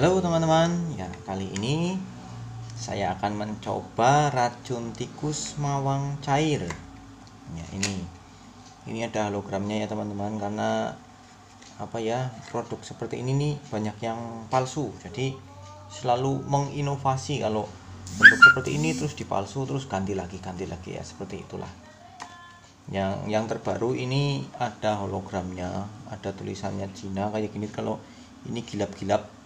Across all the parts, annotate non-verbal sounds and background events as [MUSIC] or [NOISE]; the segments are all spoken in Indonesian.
Halo teman-teman, ya kali ini saya akan mencoba racun tikus mawang cair. Ya ini, ini ada hologramnya ya teman-teman karena apa ya produk seperti ini nih banyak yang palsu. Jadi selalu menginovasi kalau bentuk seperti ini terus dipalsu terus ganti lagi ganti lagi ya seperti itulah. Yang yang terbaru ini ada hologramnya, ada tulisannya Cina kayak gini kalau ini gilap-gilap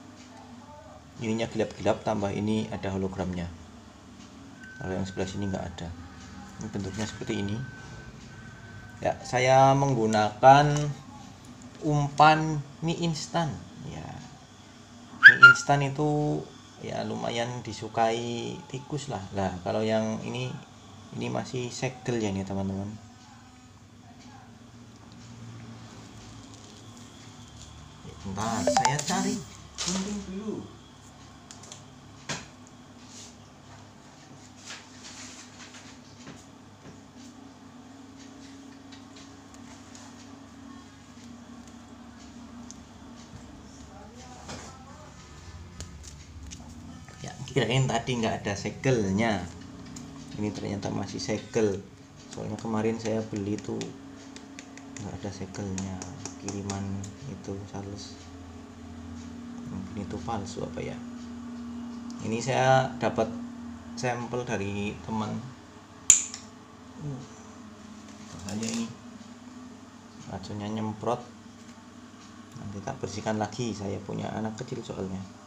ininya gelap-gelap tambah ini ada hologramnya. Kalau yang sebelah sini nggak ada. Ini bentuknya seperti ini. Ya saya menggunakan umpan mie instan. Ya mie instan itu ya lumayan disukai tikus lah. Lah kalau yang ini ini masih segel ya nih teman-teman. Bentar, saya cari. Gunting dulu. Kirain tadi nggak ada segelnya. Ini ternyata masih segel. Soalnya kemarin saya beli tuh nggak ada segelnya. Kiriman itu sales. Mungkin itu palsu apa ya? Ini saya dapat sampel dari teman. Bahaya ini. Racunnya nyemprot. Nanti tak bersihkan lagi. Saya punya anak kecil soalnya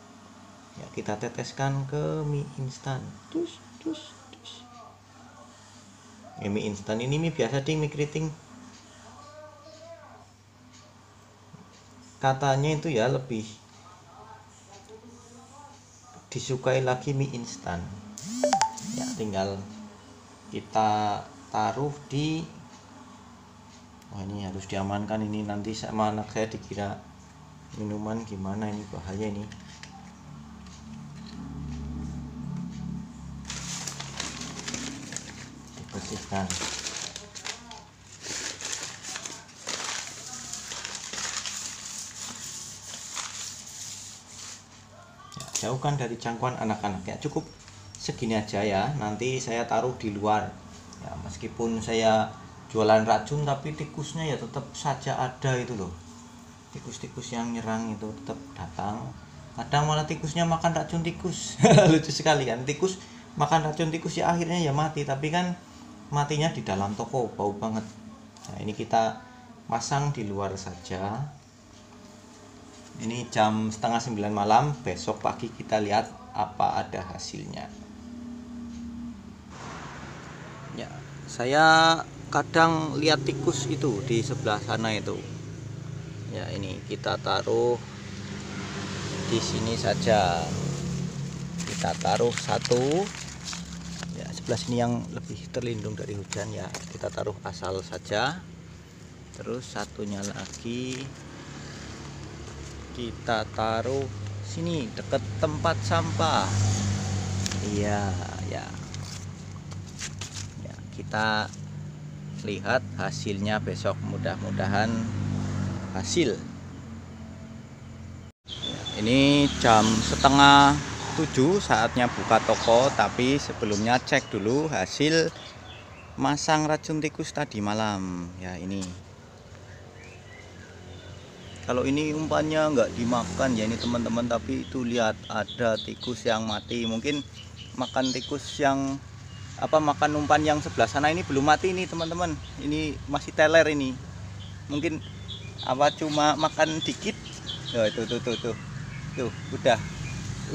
ya kita teteskan ke mie instan. Tus tus tus ya, mie instan ini mie biasa ding mie keriting. Katanya itu ya lebih disukai lagi mie instan. Ya tinggal kita taruh di Wah ini harus diamankan ini. Nanti sama anak saya dikira minuman gimana ini bahaya ini dibersihkan ya, jauhkan dari jangkauan anak-anak. Ya cukup segini aja ya. Nanti saya taruh di luar. Ya meskipun saya jualan racun tapi tikusnya ya tetap saja ada itu loh. Tikus-tikus yang nyerang itu tetap datang. Kadang malah tikusnya makan racun tikus. [LAUGHS] Lucu sekali kan. Tikus makan racun tikus ya akhirnya ya mati. Tapi kan matinya di dalam toko bau banget. Nah ini kita pasang di luar saja. Ini jam setengah sembilan malam besok pagi kita lihat apa ada hasilnya. Ya saya kadang lihat tikus itu di sebelah sana itu. Ya ini kita taruh di sini saja. Kita taruh satu sebelah sini yang lebih terlindung dari hujan ya. Kita taruh asal saja. Terus satunya lagi kita taruh sini dekat tempat sampah. Iya ya. Ya kita lihat hasilnya besok. Mudah-mudahan hasil. Ini jam setengah tujuh saatnya buka toko tapi sebelumnya cek dulu hasil masang racun tikus tadi malam. Ya ini. Kalau ini umpannya nggak dimakan ya ini teman-teman tapi itu lihat ada tikus yang mati. Mungkin makan tikus yang apa makan umpan yang sebelah sana ini belum mati ini teman-teman. Ini masih teler ini. Mungkin apa cuma makan dikit? Oh, itu tuh tuh tuh tuh udah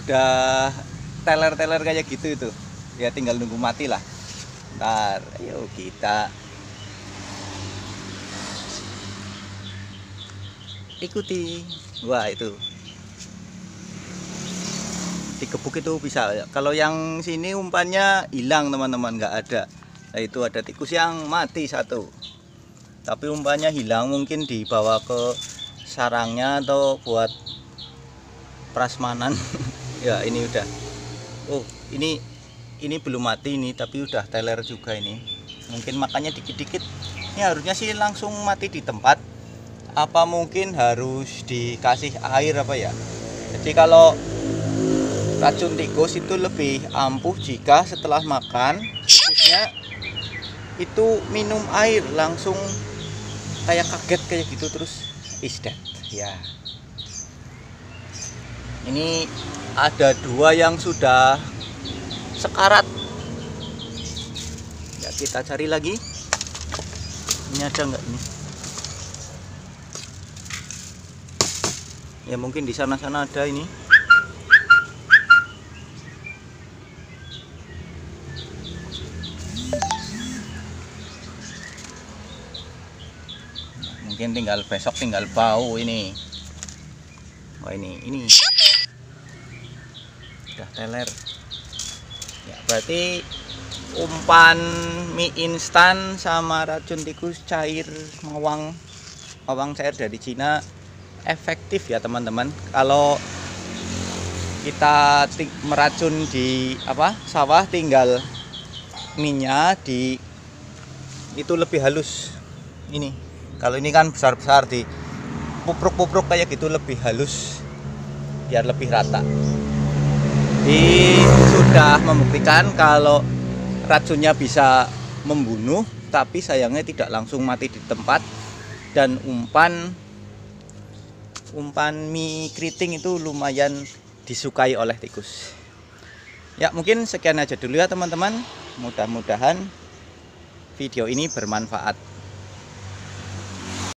udah teler-teler kayak gitu itu. Ya tinggal nunggu mati lah. Ntar ayo kita. Ikuti. Wah itu. Dikebuk itu bisa. Kalau yang sini umpannya hilang teman-teman. Nggak ada. Nah itu ada tikus yang mati satu. Tapi umpannya hilang mungkin dibawa ke sarangnya atau buat prasmanan [LAUGHS] ya ini udah. Oh ini ini belum mati ini tapi udah teler juga ini. Mungkin makannya dikit-dikit. Ini harusnya sih langsung mati di tempat. Apa mungkin harus dikasih air apa ya? Jadi kalau racun tikus itu lebih ampuh jika setelah makan tikusnya itu minum air langsung kayak kaget kayak gitu terus is dead. Ya. Ini ada dua yang sudah sekarat. Ya kita cari lagi. Ini ada nggak ini? Ya mungkin di sana sana ada ini. Mungkin tinggal besok tinggal bau ini. Oh ini ini teler. Ya berarti umpan mie instan sama racun tikus cair mawang. Mawang cair dari Cina efektif ya teman-teman. Kalau kita meracun di apa sawah tinggal minyak di itu lebih halus. Ini kalau ini kan besar-besar di pupruk-pupruk kayak gitu lebih halus biar lebih rata ini sudah membuktikan kalau racunnya bisa membunuh tapi sayangnya tidak langsung mati di tempat. Dan umpan umpan mie keriting itu lumayan disukai oleh tikus. Ya mungkin sekian aja dulu ya teman-teman. Mudah-mudahan video ini bermanfaat